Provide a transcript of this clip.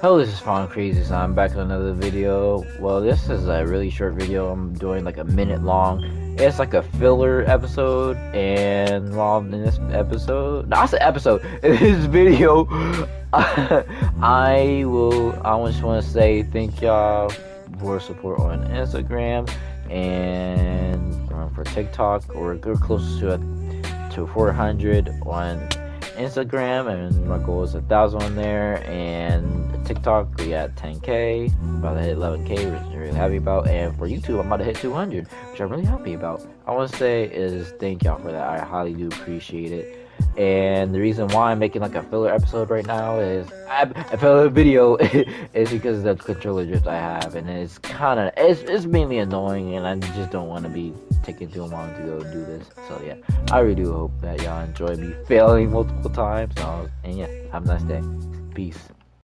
Hello, this is FinalCrazez, so I'm back with another video. Well, this is a really short video. I'm doing like a minute long. It's like a filler episode, and while in this episode, no, I said episode, in this video, I will, I just want to say thank y'all for support on Instagram and um, for TikTok. We're, we're close to a, to 400 on Instagram, and my goal is a thousand on there. And TikTok, we got 10k, about to hit 11k, which I'm really happy about. And for YouTube, I'm about to hit 200, which I'm really happy about. I want to say is thank y'all for that. I highly do appreciate it. And the reason why I'm making like a filler episode right now is I, a filler video is because of the controller drift I have, and it's kind of it's, it's mainly annoying, and I just don't want to be taking too long to go do this. So yeah, I really do hope that y'all enjoy me failing multiple times. And yeah, have a nice day. Peace.